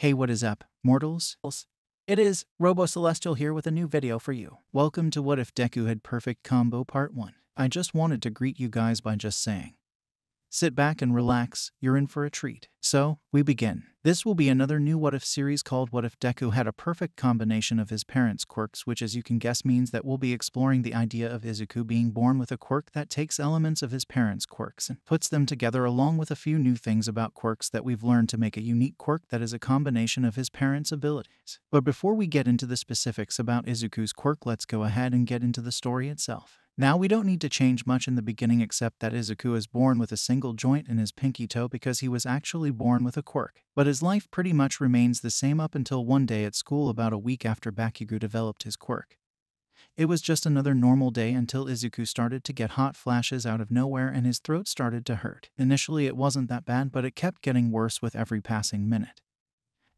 Hey, what is up, mortals? It is Robo Celestial here with a new video for you. Welcome to What If Deku Had Perfect Combo Part 1. I just wanted to greet you guys by just saying, Sit back and relax, you're in for a treat. So, we begin. This will be another new What If series called What If Deku had a perfect combination of his parents' quirks, which, as you can guess, means that we'll be exploring the idea of Izuku being born with a quirk that takes elements of his parents' quirks and puts them together, along with a few new things about quirks that we've learned to make a unique quirk that is a combination of his parents' abilities. But before we get into the specifics about Izuku's quirk, let's go ahead and get into the story itself. Now, we don't need to change much in the beginning except that Izuku is born with a single joint in his pinky toe because he was actually born with a quirk. But his life pretty much remains the same up until one day at school about a week after Bakugo developed his quirk. It was just another normal day until Izuku started to get hot flashes out of nowhere and his throat started to hurt. Initially, it wasn't that bad, but it kept getting worse with every passing minute.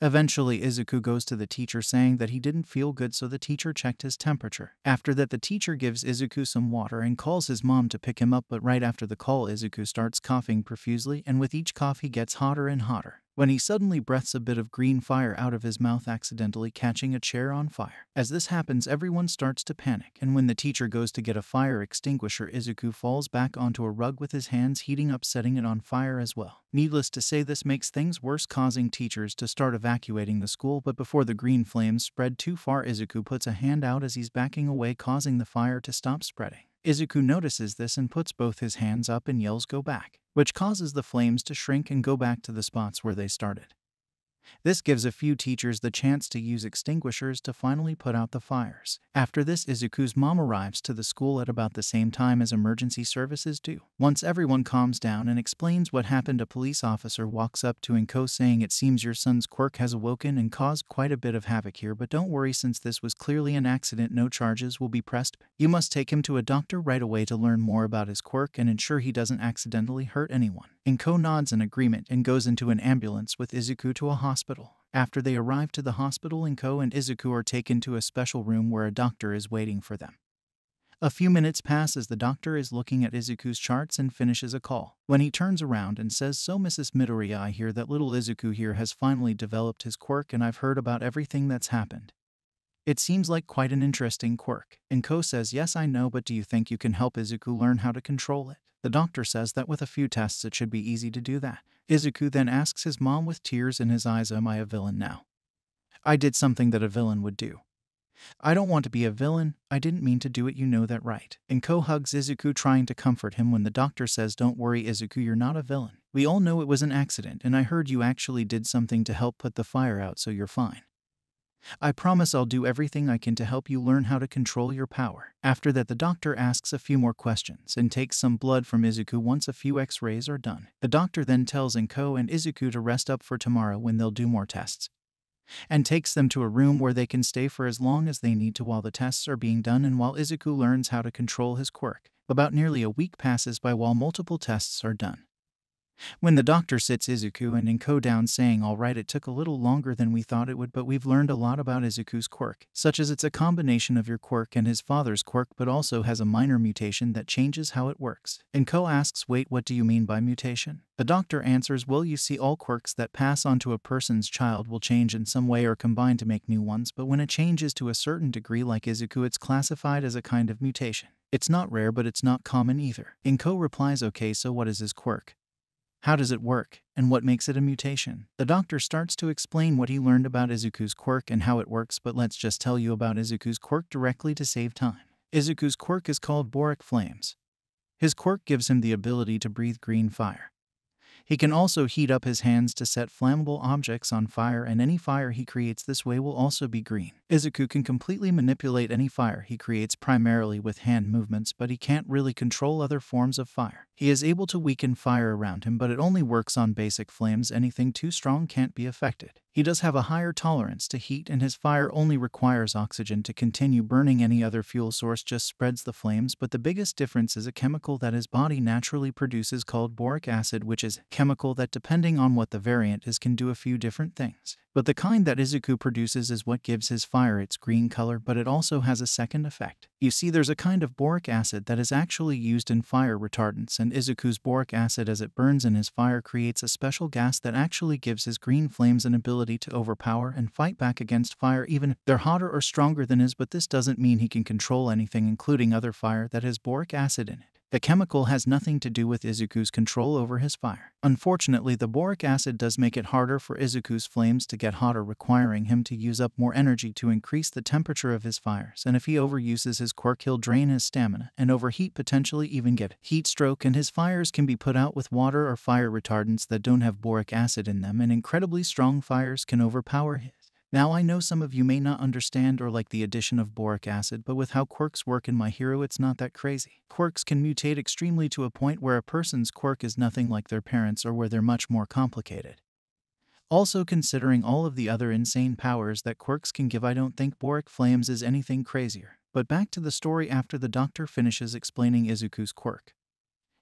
Eventually, Izuku goes to the teacher saying that he didn't feel good, so the teacher checked his temperature. After that, the teacher gives Izuku some water and calls his mom to pick him up, but right after the call, Izuku starts coughing profusely, and with each cough, he gets hotter and hotter when he suddenly breaths a bit of green fire out of his mouth, accidentally catching a chair on fire. As this happens, everyone starts to panic, and when the teacher goes to get a fire extinguisher, Izuku falls back onto a rug with his hands heating up, setting it on fire as well. Needless to say, this makes things worse, causing teachers to start evacuating the school, but before the green flames spread too far, Izuku puts a hand out as he's backing away, causing the fire to stop spreading. Izuku notices this and puts both his hands up and yells, Go back which causes the flames to shrink and go back to the spots where they started. This gives a few teachers the chance to use extinguishers to finally put out the fires. After this, Izuku's mom arrives to the school at about the same time as emergency services do. Once everyone calms down and explains what happened, a police officer walks up to Inko saying, It seems your son's quirk has awoken and caused quite a bit of havoc here, but don't worry since this was clearly an accident, no charges will be pressed. You must take him to a doctor right away to learn more about his quirk and ensure he doesn't accidentally hurt anyone. Inko nods in agreement and goes into an ambulance with Izuku to a hospital. After they arrive to the hospital, Inko and Izuku are taken to a special room where a doctor is waiting for them. A few minutes pass as the doctor is looking at Izuku's charts and finishes a call. When he turns around and says, So, Mrs. Midoriya, I hear that little Izuku here has finally developed his quirk and I've heard about everything that's happened. It seems like quite an interesting quirk. Inko says, Yes, I know, but do you think you can help Izuku learn how to control it? The doctor says that with a few tests it should be easy to do that. Izuku then asks his mom with tears in his eyes, Am I a villain now? I did something that a villain would do. I don't want to be a villain. I didn't mean to do it, you know that right. And Inko hugs Izuku, trying to comfort him when the doctor says, Don't worry, Izuku, you're not a villain. We all know it was an accident, and I heard you actually did something to help put the fire out, so you're fine. I promise I'll do everything I can to help you learn how to control your power. After that, the doctor asks a few more questions and takes some blood from Izuku once a few x rays are done. The doctor then tells Inko and Izuku to rest up for tomorrow when they'll do more tests and takes them to a room where they can stay for as long as they need to while the tests are being done and while Izuku learns how to control his quirk. About nearly a week passes by while multiple tests are done. When the doctor sits Izuku and Inko down saying, Alright, it took a little longer than we thought it would, but we've learned a lot about Izuku's quirk, such as it's a combination of your quirk and his father's quirk, but also has a minor mutation that changes how it works. Inko asks, Wait, what do you mean by mutation? The doctor answers, Well, you see, all quirks that pass on to a person's child will change in some way or combine to make new ones, but when it changes to a certain degree, like Izuku, it's classified as a kind of mutation. It's not rare, but it's not common either. Inko replies, Okay, so what is his quirk? How does it work, and what makes it a mutation? The doctor starts to explain what he learned about Izuku's quirk and how it works, but let's just tell you about Izuku's quirk directly to save time. Izuku's quirk is called Boric Flames. His quirk gives him the ability to breathe green fire. He can also heat up his hands to set flammable objects on fire, and any fire he creates this way will also be green. Izuku can completely manipulate any fire he creates primarily with hand movements, but he can't really control other forms of fire. He is able to weaken fire around him, but it only works on basic flames. Anything too strong can't be affected. He does have a higher tolerance to heat, and his fire only requires oxygen to continue burning. Any other fuel source just spreads the flames, but the biggest difference is a chemical that his body naturally produces called boric acid, which is chemical that depending on what the variant is can do a few different things. But the kind that Izuku produces is what gives his fire its green color, but it also has a second effect. You see, there's a kind of boric acid that is actually used in fire retardants, and Izuku's boric acid, as it burns in his fire, creates a special gas that actually gives his green flames an ability to overpower and fight back against fire, even if they're hotter or stronger than his. But this doesn't mean he can control anything, including other fire that has boric acid in it. The chemical has nothing to do with Izuku's control over his fire. Unfortunately, the boric acid does make it harder for Izuku's flames to get hotter, requiring him to use up more energy to increase the temperature of his fires, and if he overuses his quirk, he'll drain his stamina and overheat, potentially even get heat stroke, and his fires can be put out with water or fire retardants that don't have boric acid in them, and incredibly strong fires can overpower his. Now, I know some of you may not understand or like the addition of boric acid, but with how quirks work in My Hero, it's not that crazy. Quirks can mutate extremely to a point where a person's quirk is nothing like their parents or where they're much more complicated. Also, considering all of the other insane powers that quirks can give, I don't think Boric Flames is anything crazier. But back to the story after the doctor finishes explaining Izuku's quirk.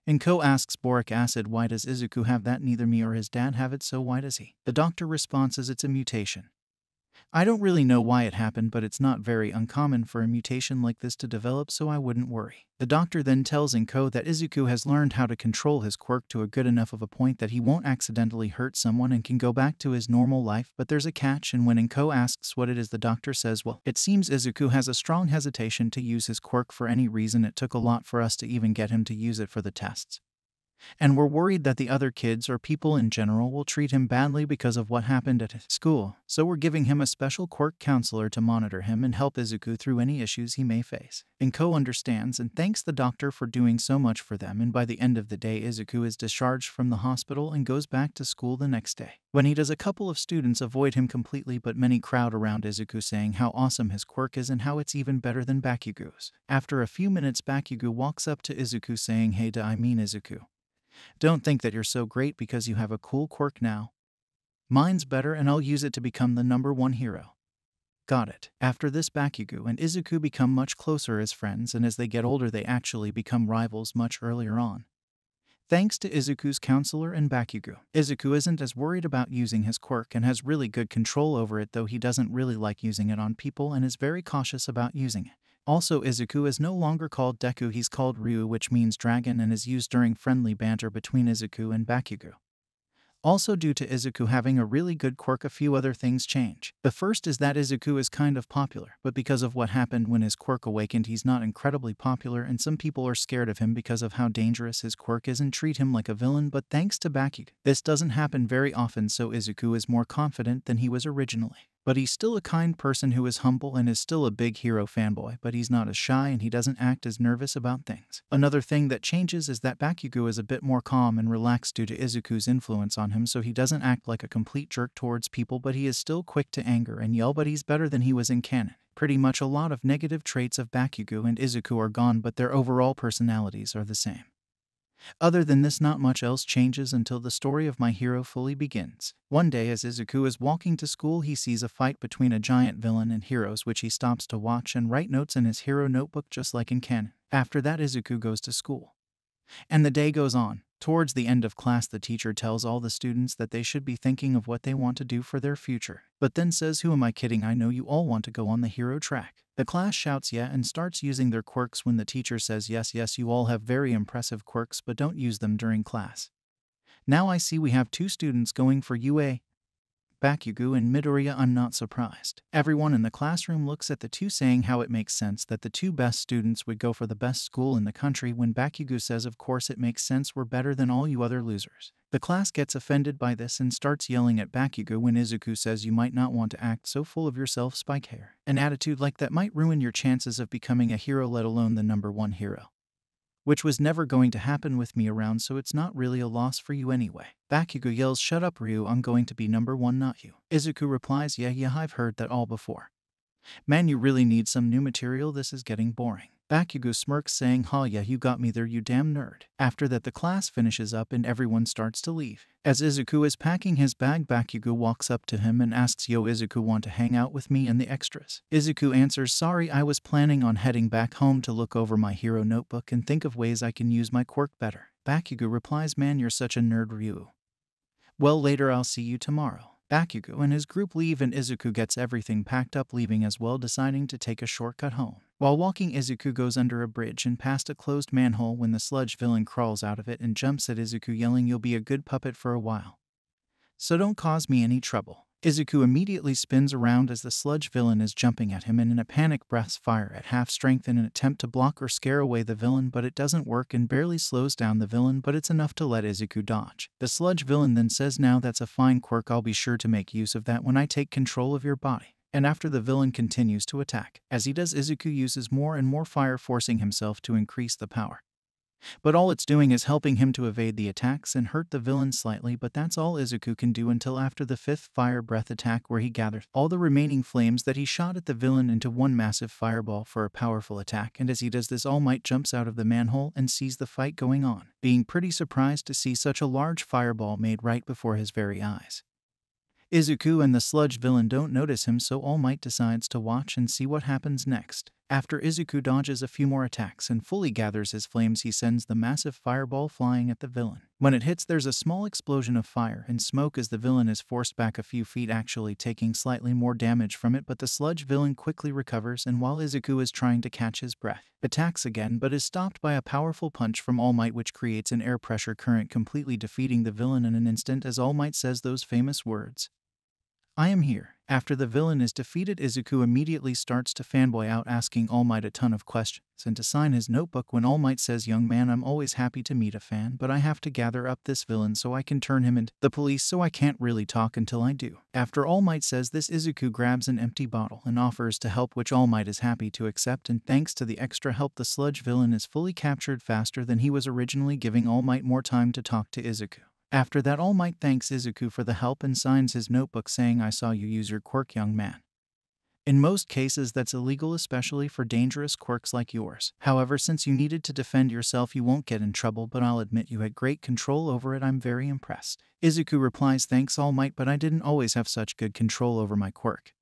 Inko asks Boric Acid, Why does Izuku have that? Neither me or his dad have it, so why does he? The doctor responds, It's a mutation. I don't really know why it happened, but it's not very uncommon for a mutation like this to develop, so I wouldn't worry. The doctor then tells Inko that Izuku has learned how to control his quirk to a good enough of a point that he won't accidentally hurt someone and can go back to his normal life, but there's a catch, and when Inko asks what it is, the doctor says, Well, it seems Izuku has a strong hesitation to use his quirk for any reason. It took a lot for us to even get him to use it for the tests and we're worried that the other kids or people in general will treat him badly because of what happened at his school, so we're giving him a special quirk counselor to monitor him and help Izuku through any issues he may face. Inko understands and thanks the doctor for doing so much for them, and by the end of the day, Izuku is discharged from the hospital and goes back to school the next day. When he does, a couple of students avoid him completely, but many crowd around Izuku saying how awesome his quirk is and how it's even better than Bakugo's. After a few minutes, Bakugo walks up to Izuku saying, Hey, do I mean Izuku? Don't think that you're so great because you have a cool quirk now. Mine's better and I'll use it to become the number one hero. Got it. After this, Bakugo and Izuku become much closer as friends, and as they get older, they actually become rivals much earlier on. Thanks to Izuku's counselor and Bakugo, Izuku isn't as worried about using his quirk and has really good control over it, though he doesn't really like using it on people and is very cautious about using it. Also, Izuku is no longer called Deku, he's called Ryu, which means dragon and is used during friendly banter between Izuku and Bakugo. Also, due to Izuku having a really good quirk, a few other things change. The first is that Izuku is kind of popular, but because of what happened when his quirk awakened, he's not incredibly popular, and some people are scared of him because of how dangerous his quirk is and treat him like a villain. But thanks to Bakugo, this doesn't happen very often, so Izuku is more confident than he was originally. But he's still a kind person who is humble and is still a big hero fanboy, but he's not as shy and he doesn't act as nervous about things. Another thing that changes is that Bakugo is a bit more calm and relaxed due to Izuku's influence on him, so he doesn't act like a complete jerk towards people, but he is still quick to anger and yell, but he's better than he was in canon. Pretty much a lot of negative traits of Bakugo and Izuku are gone, but their overall personalities are the same. Other than this, not much else changes until the story of my hero fully begins. One day, as Izuku is walking to school, he sees a fight between a giant villain and heroes, which he stops to watch and write notes in his hero notebook just like in canon. After that, Izuku goes to school. And the day goes on. Towards the end of class, the teacher tells all the students that they should be thinking of what they want to do for their future, but then says, Who am I kidding? I know you all want to go on the hero track. The class shouts yeah and starts using their quirks when the teacher says, Yes, yes, you all have very impressive quirks, but don't use them during class. Now I see we have two students going for UA, Bakugo and Midoriya, I'm not surprised. Everyone in the classroom looks at the two saying how it makes sense that the two best students would go for the best school in the country when Bakugo says of course it makes sense we're better than all you other losers. The class gets offended by this and starts yelling at Bakugo when Izuku says you might not want to act so full of yourself spike hair. An attitude like that might ruin your chances of becoming a hero let alone the number one hero which was never going to happen with me around, so it's not really a loss for you anyway. Bakugo yells, Shut up, Ryu, I'm going to be number one, not you. Izuku replies, Yeah, yeah, I've heard that all before. Man, you really need some new material, this is getting boring. Bakugo smirks, saying, Ha yeah, you got me there, you damn nerd. After that, the class finishes up and everyone starts to leave. As Izuku is packing his bag, Bakugo walks up to him and asks, Yo, Izuku, want to hang out with me and the extras? Izuku answers, Sorry, I was planning on heading back home to look over my hero notebook and think of ways I can use my quirk better. Bakugo replies, Man, you're such a nerd, Ryu. Well, later I'll see you tomorrow. Bakugo and his group leave and Izuku gets everything packed up leaving as well deciding to take a shortcut home. While walking Izuku goes under a bridge and past a closed manhole when the sludge villain crawls out of it and jumps at Izuku yelling you'll be a good puppet for a while. So don't cause me any trouble. Izuku immediately spins around as the sludge villain is jumping at him and in a panic breaths fire at half strength in an attempt to block or scare away the villain but it doesn't work and barely slows down the villain but it's enough to let Izuku dodge. The sludge villain then says now that's a fine quirk I'll be sure to make use of that when I take control of your body. And after the villain continues to attack. As he does Izuku uses more and more fire forcing himself to increase the power. But all it's doing is helping him to evade the attacks and hurt the villain slightly, but that's all Izuku can do until after the fifth fire breath attack where he gathers all the remaining flames that he shot at the villain into one massive fireball for a powerful attack, and as he does this All Might jumps out of the manhole and sees the fight going on, being pretty surprised to see such a large fireball made right before his very eyes. Izuku and the sludge villain don't notice him so All Might decides to watch and see what happens next. After Izuku dodges a few more attacks and fully gathers his flames he sends the massive fireball flying at the villain. When it hits there's a small explosion of fire and smoke as the villain is forced back a few feet actually taking slightly more damage from it but the sludge villain quickly recovers and while Izuku is trying to catch his breath, attacks again but is stopped by a powerful punch from All Might which creates an air pressure current completely defeating the villain in an instant as All Might says those famous words. I am here. After the villain is defeated, Izuku immediately starts to fanboy out, asking All Might a ton of questions, and to sign his notebook when All Might says, Young man, I'm always happy to meet a fan, but I have to gather up this villain so I can turn him into the police, so I can't really talk until I do. After All Might says this, Izuku grabs an empty bottle and offers to help, which All Might is happy to accept, and thanks to the extra help, the sludge villain is fully captured faster than he was originally, giving All Might more time to talk to Izuku. After that, All Might thanks Izuku for the help and signs his notebook saying, I saw you use your quirk, young man. In most cases, that's illegal, especially for dangerous quirks like yours. However, since you needed to defend yourself, you won't get in trouble, but I'll admit you had great control over it. I'm very impressed. Izuku replies, Thanks, All Might, but I didn't always have such good control over my quirk.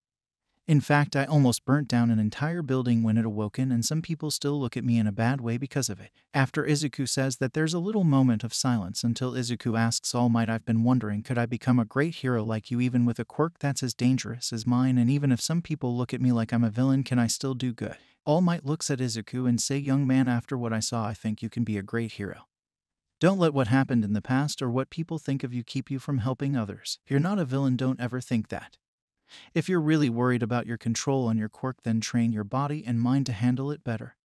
In fact, I almost burnt down an entire building when it awoken, and some people still look at me in a bad way because of it. After Izuku says that there's a little moment of silence until Izuku asks All Might, I've been wondering, could I become a great hero like you even with a quirk that's as dangerous as mine, and even if some people look at me like I'm a villain, can I still do good? All Might looks at Izuku and say, Young man, after what I saw, I think you can be a great hero. Don't let what happened in the past or what people think of you keep you from helping others. You're not a villain, don't ever think that. If you're really worried about your control on your quirk, then train your body and mind to handle it better.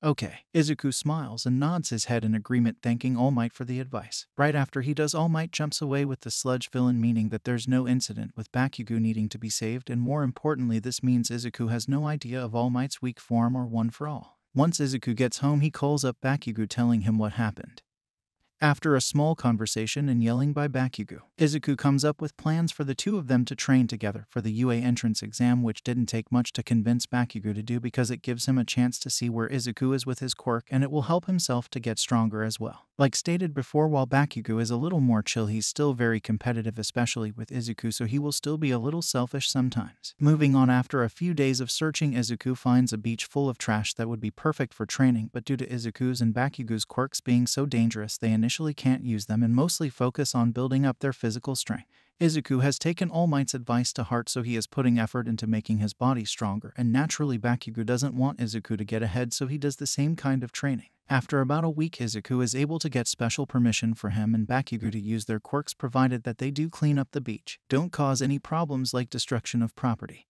Okay. Izuku smiles and nods his head in agreement, thanking All Might for the advice. Right after he does, All Might jumps away with the sludge villain, meaning that there's no incident with Bakugo needing to be saved, and more importantly, this means Izuku has no idea of All Might's weak form or one for all. Once Izuku gets home, he calls up Bakugo telling him what happened. After a small conversation and yelling by Bakugo, Izuku comes up with plans for the two of them to train together for the UA entrance exam which didn't take much to convince Bakugo to do because it gives him a chance to see where Izuku is with his quirk and it will help himself to get stronger as well. Like stated before, while Bakugo is a little more chill, he's still very competitive especially with Izuku so he will still be a little selfish sometimes. Moving on after a few days of searching, Izuku finds a beach full of trash that would be perfect for training but due to Izuku's and Bakugo's quirks being so dangerous they initially initially can't use them and mostly focus on building up their physical strength. Izuku has taken All Might's advice to heart so he is putting effort into making his body stronger and naturally Bakugo doesn't want Izuku to get ahead so he does the same kind of training. After about a week Izuku is able to get special permission for him and Bakugo to use their quirks provided that they do clean up the beach, don't cause any problems like destruction of property.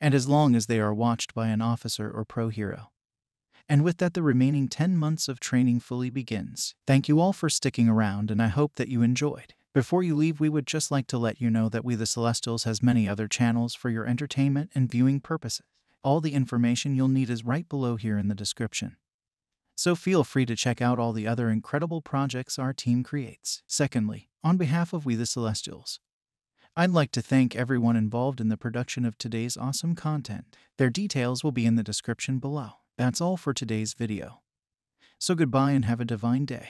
And as long as they are watched by an officer or pro hero. And with that, the remaining 10 months of training fully begins. Thank you all for sticking around, and I hope that you enjoyed. Before you leave, we would just like to let you know that We the Celestials has many other channels for your entertainment and viewing purposes. All the information you'll need is right below here in the description. So feel free to check out all the other incredible projects our team creates. Secondly, on behalf of We the Celestials, I'd like to thank everyone involved in the production of today's awesome content. Their details will be in the description below. That's all for today's video. So goodbye and have a divine day.